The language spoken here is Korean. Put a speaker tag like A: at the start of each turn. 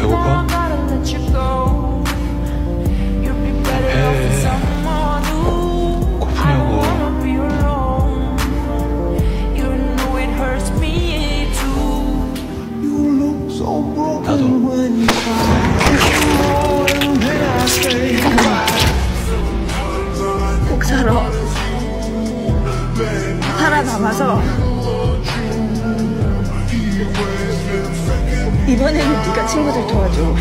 A: 배고파? 고프냐고. 나도.
B: 꼭 살아. 살아남아서 이번에는 네가 친구들 도와줘.